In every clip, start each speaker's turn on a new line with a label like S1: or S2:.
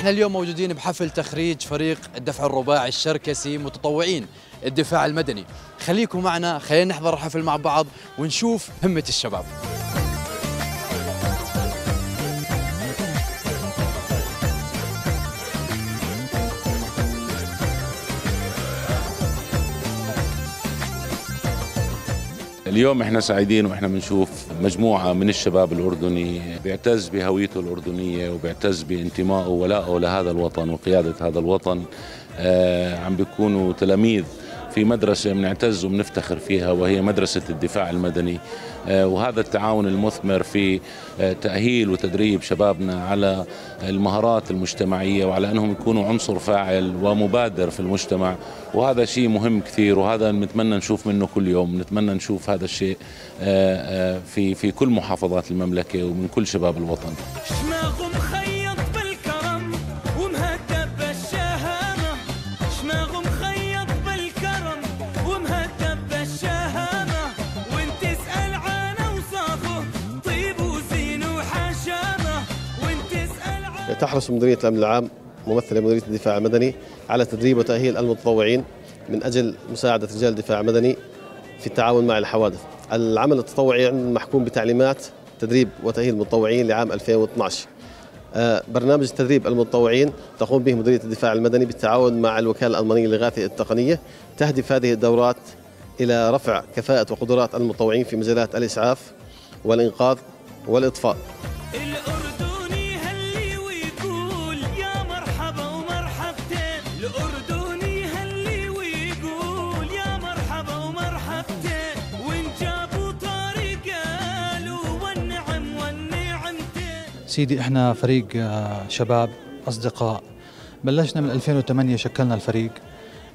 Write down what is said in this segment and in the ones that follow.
S1: إحنا اليوم موجودين بحفل تخريج فريق الدفع الرباعي الشركسي متطوعين الدفاع المدني. خليكم معنا خلينا نحضر الحفل مع بعض ونشوف همة الشباب.
S2: اليوم إحنا سعيدين وإحنا بنشوف مجموعة من الشباب الأردني بيعتز بهويته الأردنية وبيعتز بانتمائه وولائه لهذا الوطن وقيادة هذا الوطن آه عم بيكونوا تلاميذ في مدرسة بنعتز وبنفتخر فيها وهي مدرسة الدفاع المدني. آه، وهذا التعاون المثمر في آه، تأهيل وتدريب شبابنا على المهارات المجتمعية وعلى أنهم يكونوا عنصر فاعل ومبادر في المجتمع. وهذا شيء مهم كثير وهذا نتمنى نشوف منه كل يوم. نتمنى نشوف هذا الشيء آه، في في كل محافظات المملكة ومن كل شباب الوطن.
S3: تحرص مديرية الأمن العام ممثلة مديرية الدفاع المدني على تدريب وتأهيل المتطوعين من أجل مساعدة رجال الدفاع المدني في التعاون مع الحوادث. العمل التطوعي محكوم بتعليمات تدريب وتأهيل المتطوعين لعام 2012 آه، برنامج تدريب المتطوعين تقوم به مديرية الدفاع المدني بالتعاون مع الوكالة الألمانية للإغاثة التقنية تهدف هذه الدورات إلى رفع كفاءة وقدرات المتطوعين في مجالات الإسعاف والإنقاذ والإطفاء.
S4: سيدي إحنا فريق آه، شباب أصدقاء. بلشنا من 2008 شكلنا الفريق.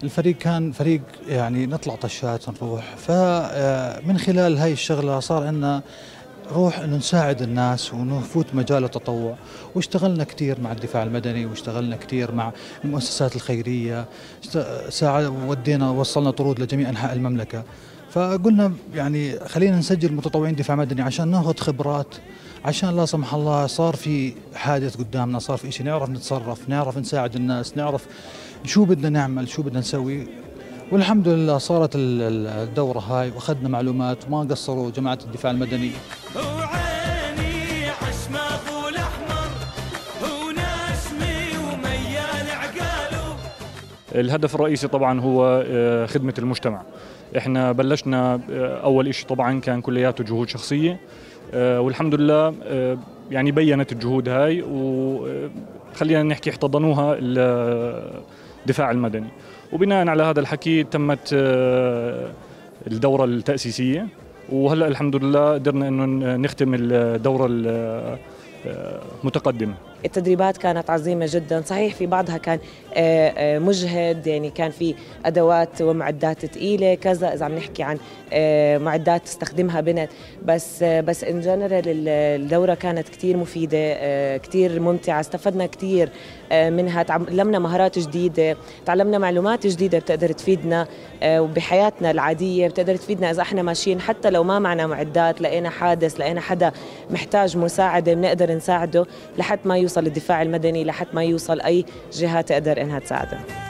S4: الفريق كان فريق يعني نطلع طشات نروح فمن خلال هاي الشغلة صار عندنا روح إنه نساعد الناس ونفوت مجال التطوع. واشتغلنا كثير مع الدفاع المدني واشتغلنا كثير مع المؤسسات الخيرية. ساعد ودينا وصلنا طرود لجميع أنحاء المملكة. فقلنا يعني خلينا نسجل متطوعين دفاع مدني عشان ناخذ خبرات عشان لا سمح الله صار في حادث قدامنا صار في شيء نعرف نتصرف نعرف نساعد الناس نعرف شو بدنا نعمل شو بدنا نسوي. والحمد لله صارت ال- ال- الدورة هاي وأخذنا معلومات وما قصروا جماعة الدفاع المدني.
S5: الهدف الرئيسي طبعا هو آه، خدمة المجتمع. إحنا بلشنا آه، أول شيء طبعا كان كلياته جهود شخصية آه، والحمد لله يعني بينت الجهود هاي وخلينا نحكي احتضنوها الدفاع المدني. وبناء على هذا الحكي تمت الدورة التأسيسية. وهلأ الحمد لله قدرنا إنه نختم الدورة المتقدمة
S6: التدريبات كانت عظيمة جدا. صحيح في بعضها كان آه، آه، مجهد يعني كان في أدوات ومعدات ثقيلة كذا إذا عم نحكي عن آه، معدات تستخدمها بنت. بس بس إن جنرال الدورة كانت كتير مفيدة آه، كتير ممتعة. استفدنا كتير آه، منها. تعلمنا مهارات جديدة تعلمنا معلومات جديدة بتقدر تفيدنا وبحياتنا العادية بتقدر تفيدنا. إذا إحنا ماشيين حتى لو ما معنا معدات لقينا حادث لقينا حدا محتاج مساعدة بنقدر نساعده لحد ما يوصل الدفاع المدني لحد ما يوصل أي جهة تقدر إنها تساعده.